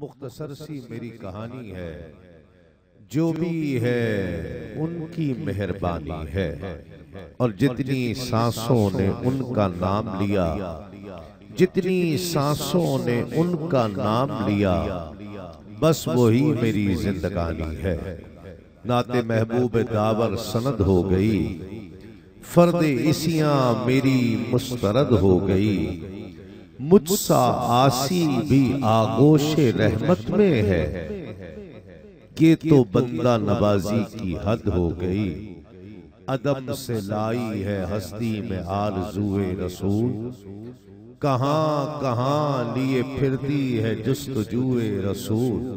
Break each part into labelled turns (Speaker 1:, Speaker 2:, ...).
Speaker 1: مختصر سی میری کہانی ہے جو بھی ہے ان کی مہربانی ہے۔ اور جتنی سانسوں نے ان کا نام لیا جتنی سانسوں نے ان کا نام لیا بس وہی میری زندگانی ہے۔ نعت محبوب داور سند ہو گئی۔ فرد اسیاں میری مسترد ہو گئی۔ مجھ سا آسی بھی آگوش رحمت میں ہے۔ کہ تو بندہ نوازی کی حد ہو گئی۔ ادب سے لائی ہے ہستی میں آرزوے رسول۔ کہاں کہاں لیے پھرتی ہے جستجوے رسول۔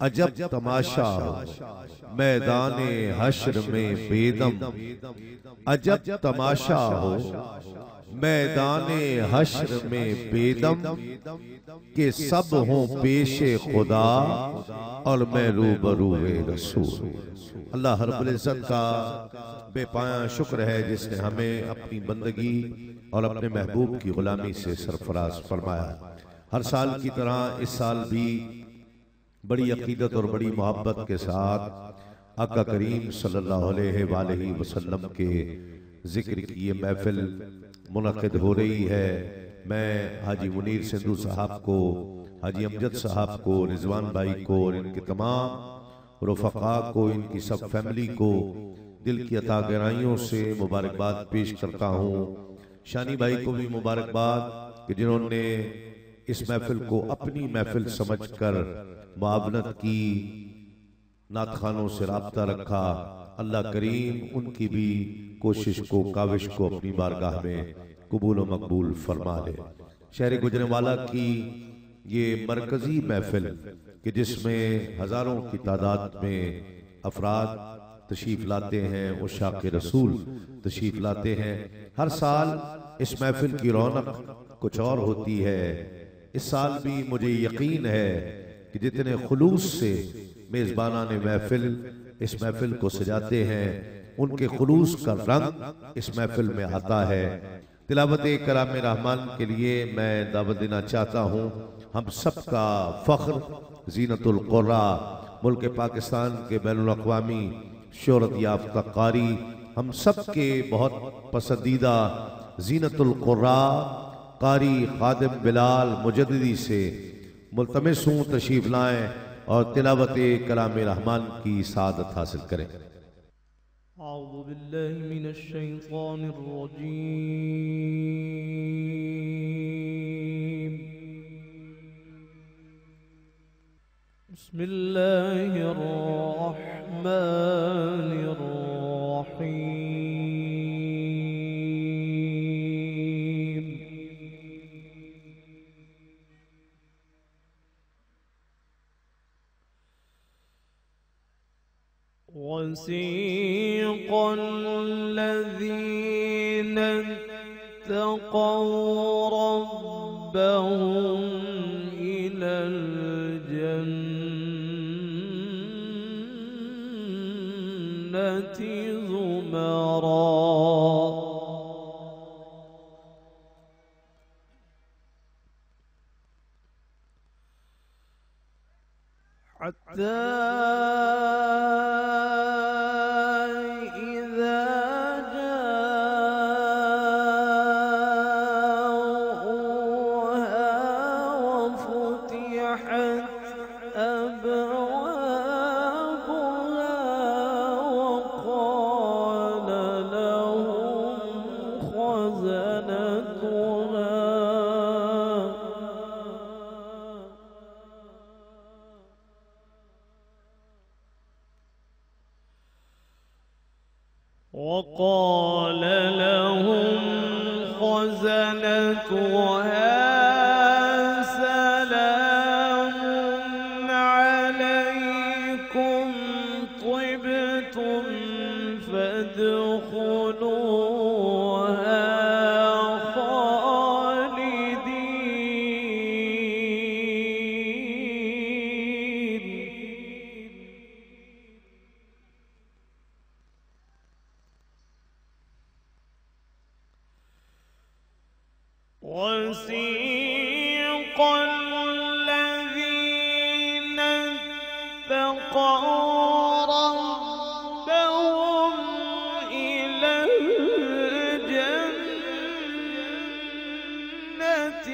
Speaker 1: عجب تماشا ہو۔ میدان حشر میں بیدم۔ عجب تماشا ہو۔ میدان حشر میں بیدم کہ سب ہوں پیش خدا اور میں روبرو رسول۔ اللہ رب العزت کا بے پایاں شکر ہے جس نے ہمیں اپنی بندگی اور اپنے محبوب کی غلامی سے سرفراز فرمایا۔ ہر سال کی طرح اس سال بھی بڑی عقیدت اور بڑی محبت کے ساتھ آقا کریم صلی اللہ علیہ وآلہ وسلم کے ذکر کی یہ محفل منعقد ہو رہی ہے۔ میں حاجی منیر سندھو صاحب کو حاجی امجد صاحب کو رضوان بھائی کو اور ان کے تمام رفقا کو ان کی سب فیملی کو دل کی عطا گرائیوں سے مبارکباد پیش کرتا ہوں۔ شانی بھائی کو بھی مبارکباد کہ جنہوں نے اس محفل کو اپنی محفل سمجھ کر معاونت کی۔ ناتخانوں سے رابطہ رکھا۔ اللہ کریم ان کی بھی کوشش کو، کاوش کو اپنی بارگاہ میں قبول و مقبول فرما لے۔ شہر گجرے والا کی یہ مرکزی محفل کہ جس میں ہزاروں کی تعداد میں افراد تشریف لاتے ہیں اشاق رسول تشریف لاتے ہیں۔ ہر سال اس محفل کی رونق کچھ اور ہوتی ہے۔ اس سال بھی مجھے یقین ہے کہ جتنے خلوص سے میزبانان محفل، اس محفل کو سجاتے ہیں۔ ان کے خلوص کا رنگ اس محفل میں آتا ہے۔ تلاوت کرام رحمان کے لیے میں دعوت دینا چاہتا ہوں۔ ہم سب کا فخر زینت القرآ، ملک پاکستان کے بین الاقوامی شہرت یافتہ قاری۔ ہم سب کے بہت پسندیدہ زینت القرآ، قاری خادم بلال مجددی سے ملتمس ہوں تشریف لائیں۔ اور تلاوت کلام رحمان کی سعادت حاصل کریں۔
Speaker 2: أعوذ بالله من الشيطان الرجيم بسم الله الرحمن الرحيم وسيق وقال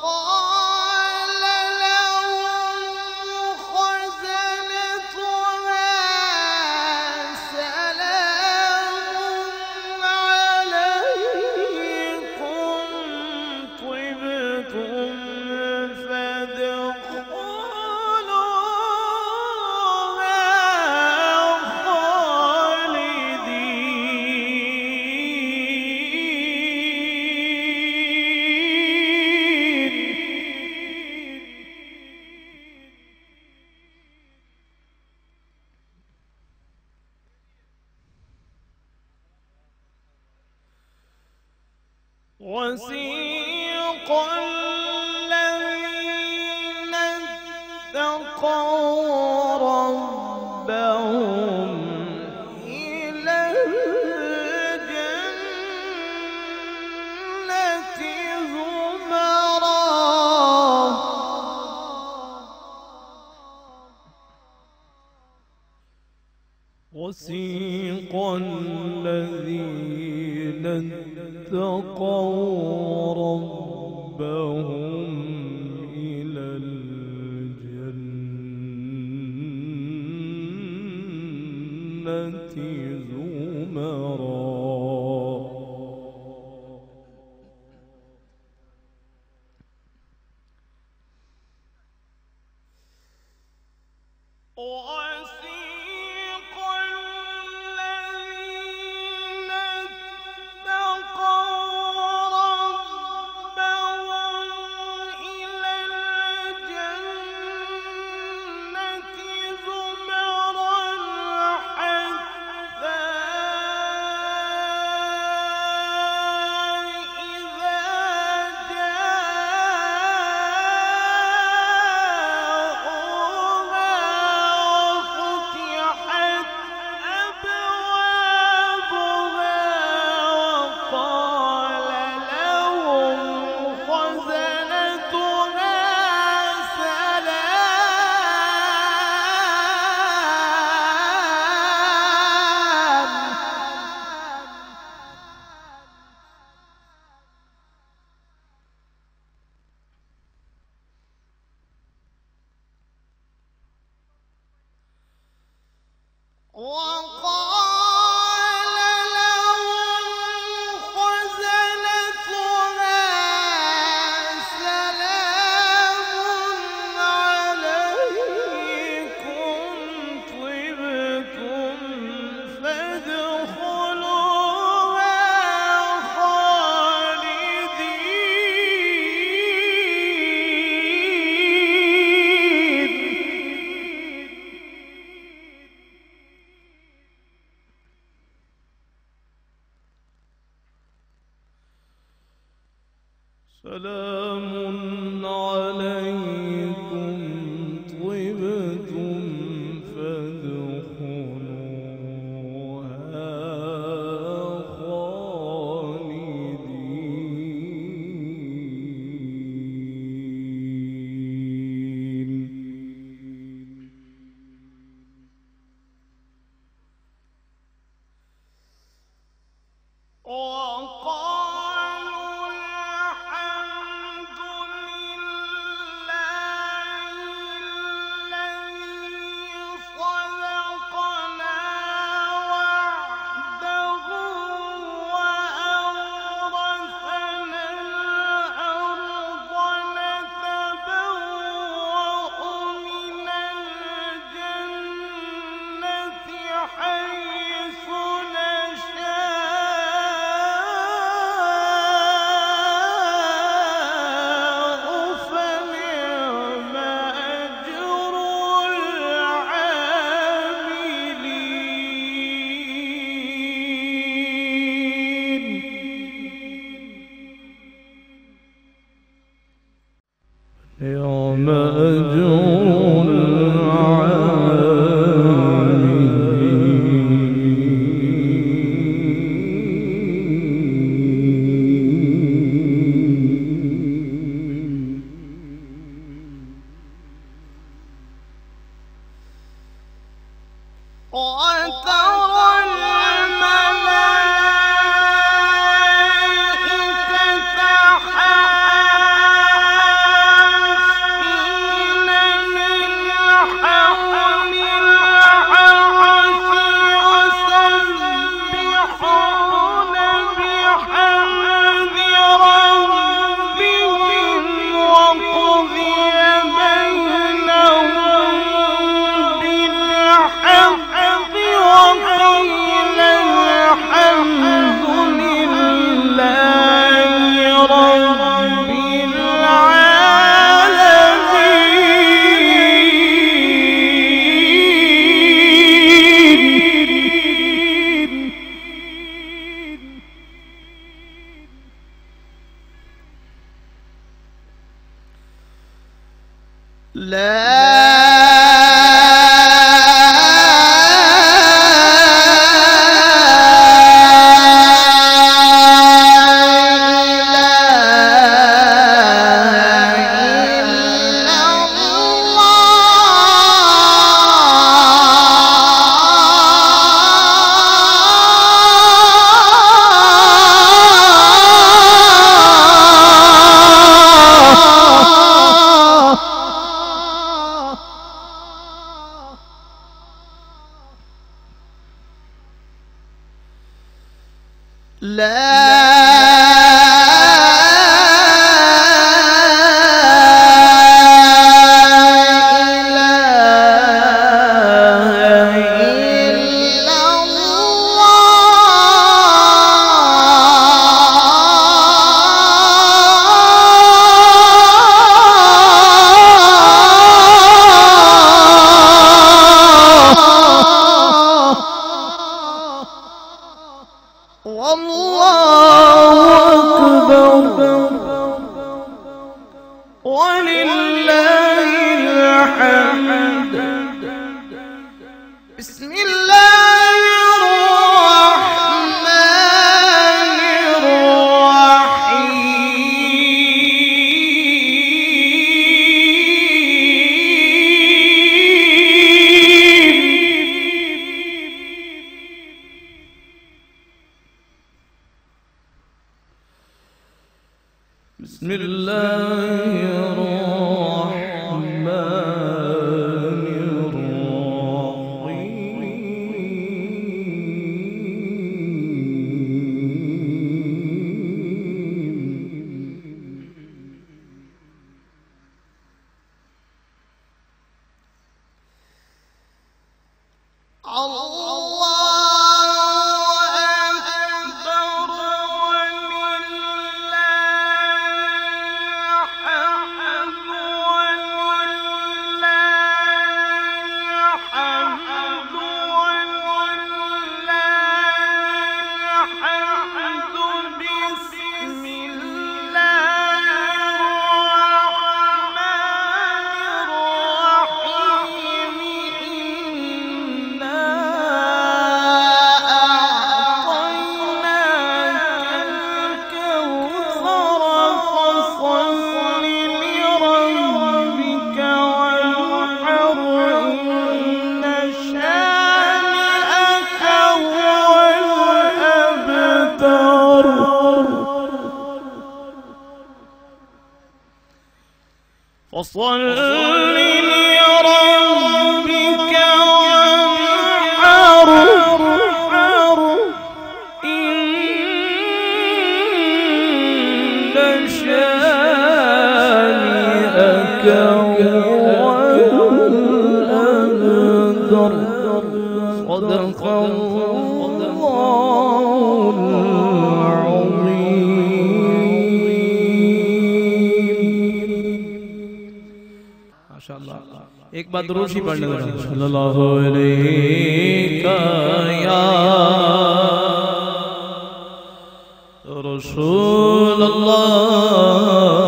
Speaker 2: Oh. اتقوا ربهم إلى وسيق الذين اتقوا فصل لربك وانحر. إن شانئك هو صدق الله العظيم.
Speaker 3: ایک بات دروشی پڑھنے لگا صلی اللہ علیہ یا رسول اللہ۔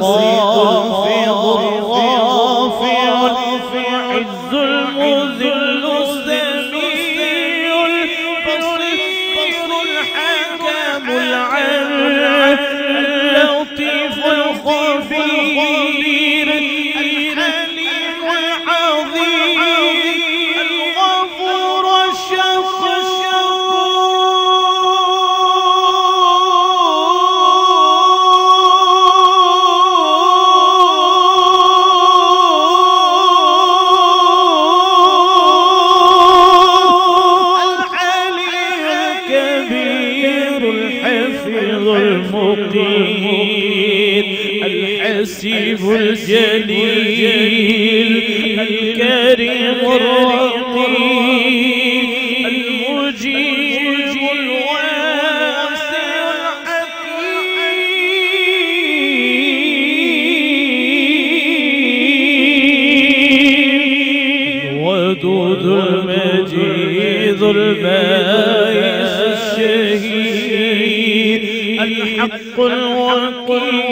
Speaker 2: com الودود المجيد البائس الشهيد الحق الوكيل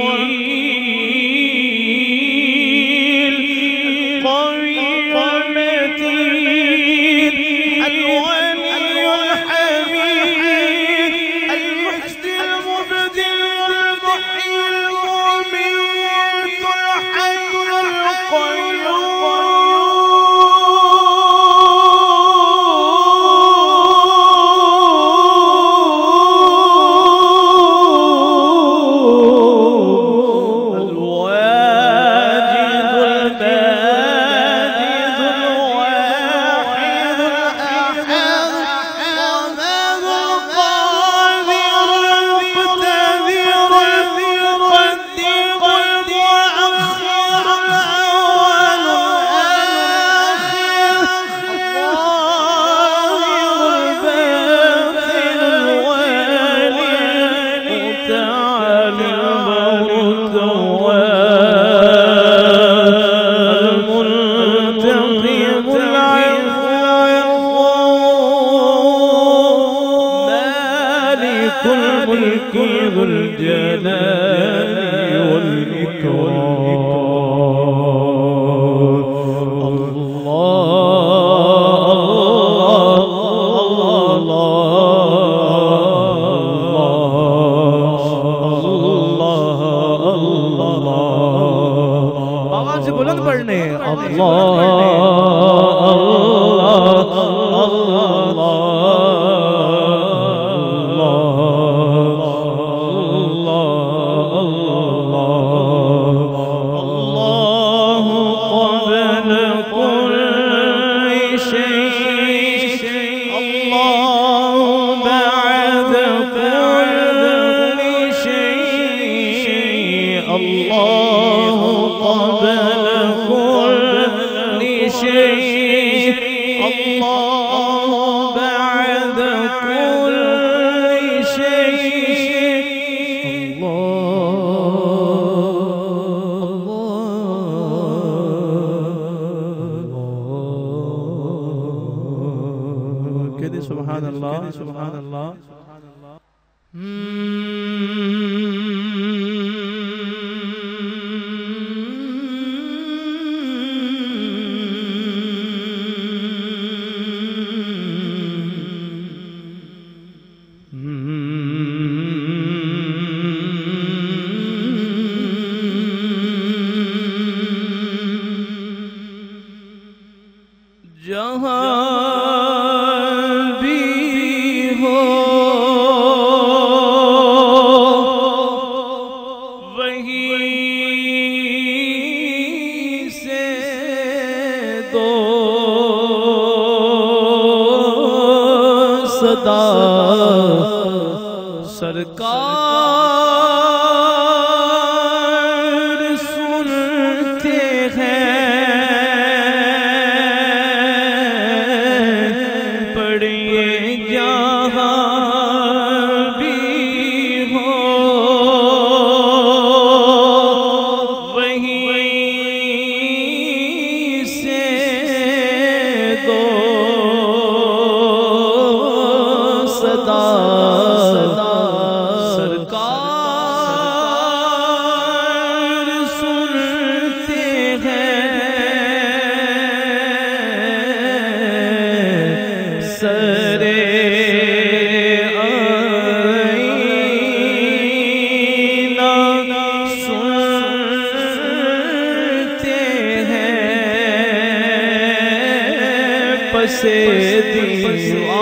Speaker 2: ہیں پسے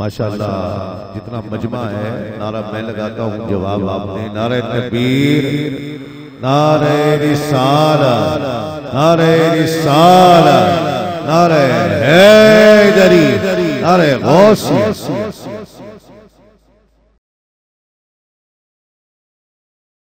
Speaker 1: ماشاءاللہ جتنا مجمع ہے نعرہ میں لگاتا ہوں جواب آپ نے نعرہ تکبیر نعرہ رسالت نعرہ رسالت نعرہ حیدری نعرہ غوثی